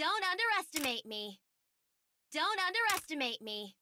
Don't underestimate me. Don't underestimate me.